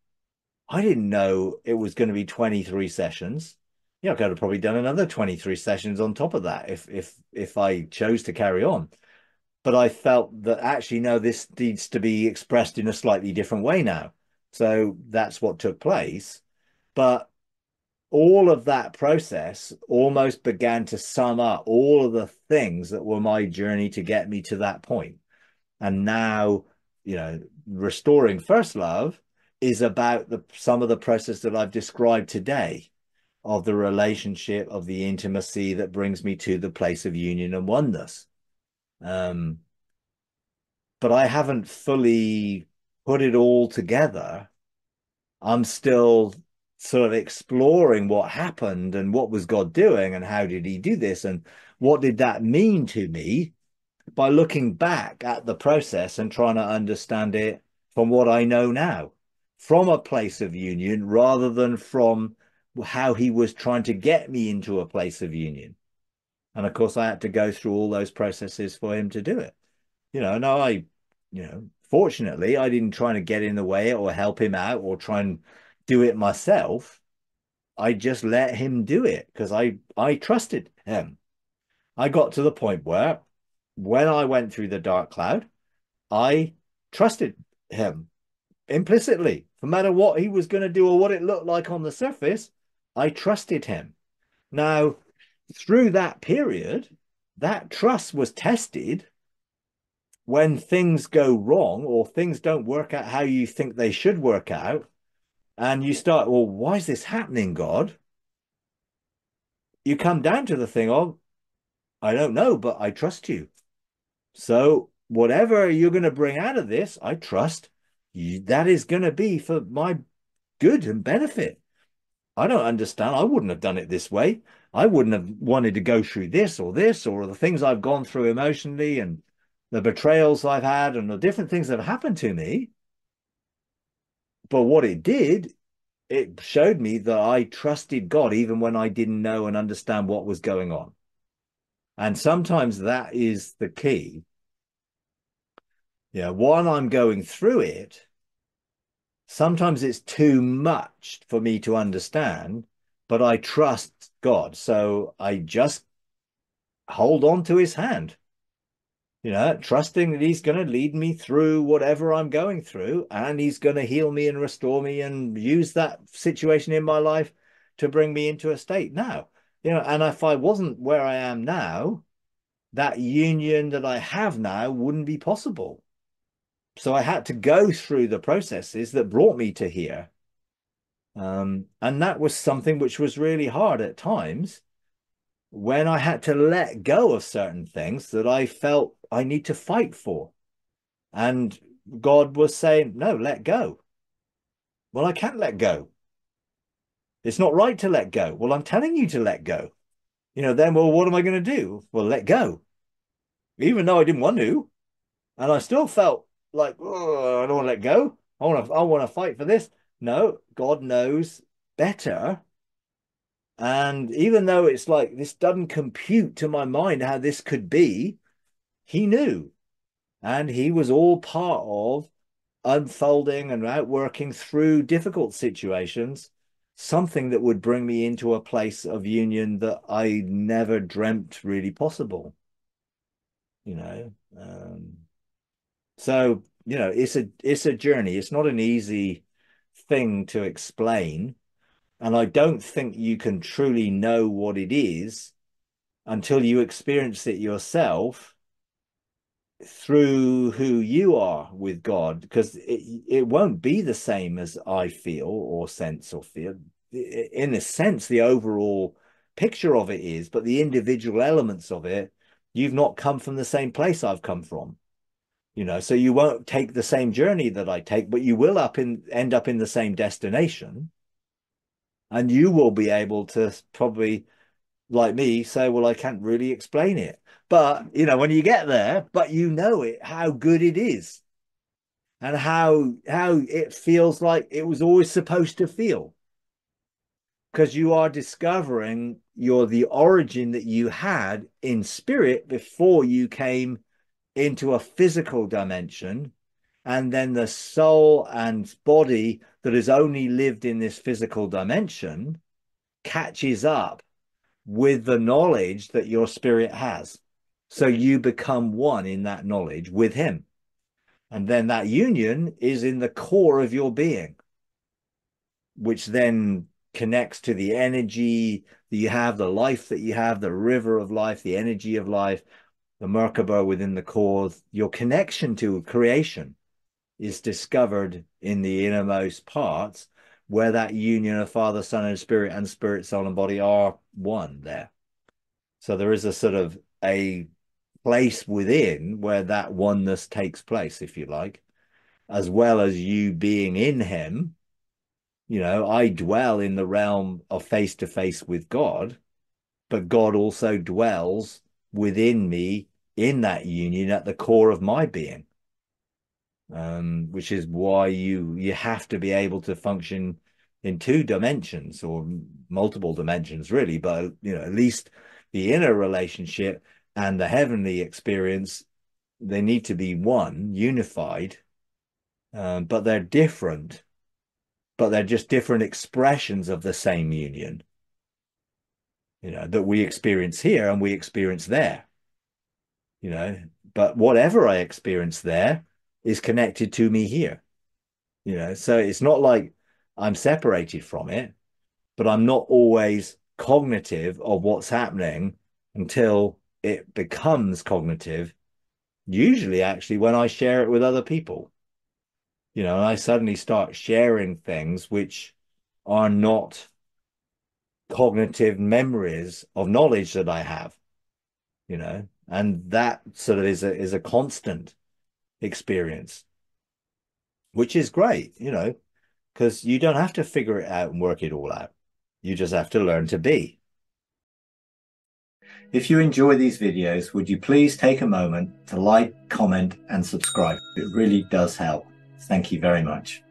I didn't know it was going to be 23 sessions. Yeah, I could have probably done another 23 sessions on top of that if if if I chose to carry on. But I felt that actually no, this needs to be expressed in a slightly different way now. So that's what took place. But all of that process almost began to sum up all of the things that were my journey to get me to that point. And now you know, restoring first love is about the some of the process that I've described today of the relationship of the intimacy that brings me to the place of union and oneness. Um, but I haven't fully put it all together. I'm still sort of exploring what happened and what was God doing and how did he do this and what did that mean to me by looking back at the process and trying to understand it from what I know now, from a place of union rather than from how he was trying to get me into a place of union. And of course, I had to go through all those processes for him to do it. You know, no, I, you know, fortunately, I didn't try to get in the way or help him out or try and do it myself. I just let him do it because I I trusted him. I got to the point where when I went through the dark cloud, I trusted him implicitly. No matter what he was going to do or what it looked like on the surface, I trusted him. Now, through that period, that trust was tested when things go wrong or things don't work out how you think they should work out, and you start, well, why is this happening, God? You come down to the thing of, I don't know, but I trust you. So whatever you're going to bring out of this, I trust you, that is going to be for my good and benefit. I don't understand. I wouldn't have done it this way. I wouldn't have wanted to go through this or this or the things I've gone through emotionally and the betrayals I've had and the different things that have happened to me. But what it did, it showed me that I trusted God even when I didn't know and understand what was going on. And sometimes that is the key. Yeah, while I'm going through it, sometimes it's too much for me to understand, but I trust God. So I just hold on to his hand, you know, trusting that he's going to lead me through whatever I'm going through and he's going to heal me and restore me and use that situation in my life to bring me into a state now. You know, and if I wasn't where I am now, that union that I have now wouldn't be possible. So I had to go through the processes that brought me to here. Um, and that was something which was really hard at times when I had to let go of certain things that I felt I need to fight for. And God was saying, no, let go. Well, I can't let go. It's not right to let go. Well, I'm telling you to let go. You know, then, well, what am I going to do? Well, let go. Even though I didn't want to. And I still felt like, oh, I don't want to let go. I want to, I want to fight for this. No, God knows better. And even though it's like this doesn't compute to my mind how this could be, he knew. And he was all part of unfolding and outworking through difficult situations something that would bring me into a place of union that I never dreamt really possible. You know, um, so you know, it's a it's a journey. It's not an easy thing to explain, and I don't think you can truly know what it is until you experience it yourself through who you are with God, because it, it won't be the same as I feel or sense or feel. In a sense, the overall picture of it is, but the individual elements of it, you've not come from the same place I've come from. You know, so you won't take the same journey that I take, but you will up in end up in the same destination. And you will be able to probably, like me, say, well, I can't really explain it but you know, when you get there, but you know it, how good it is, and how how it feels like it was always supposed to feel. Because you are discovering you're the origin that you had in spirit before you came into a physical dimension, and then the soul and body that has only lived in this physical dimension catches up with the knowledge that your spirit has. So you become one in that knowledge with him. And then that union is in the core of your being, which then connects to the energy that you have, the life that you have, the river of life, the energy of life, the Merkaba within the core. Your connection to creation is discovered in the innermost parts where that union of Father, Son, and Spirit and Spirit, Soul, and Body are one there. So there is a sort of a place within where that oneness takes place, if you like, as well as you being in Him. You know, I dwell in the realm of face to face with God, but God also dwells within me in that union at the core of my being. Um, which is why you you have to be able to function in two dimensions or multiple dimensions, really. But you know, at least the inner relationship and the heavenly experience, they need to be one, unified, um, but they're different. But they're just different expressions of the same union, you know, that we experience here and we experience there, you know. But whatever I experience there is connected to me here, you know. So it's not like I'm separated from it, but I'm not always cognitive of what's happening until it becomes cognitive usually actually when I share it with other people. You know, I suddenly start sharing things which are not cognitive memories of knowledge that I have, you know, and that sort of is a is a constant experience, which is great, you know, because you don't have to figure it out and work it all out. You just have to learn to be. If you enjoy these videos, would you please take a moment to like, comment, and subscribe? It really does help. Thank you very much.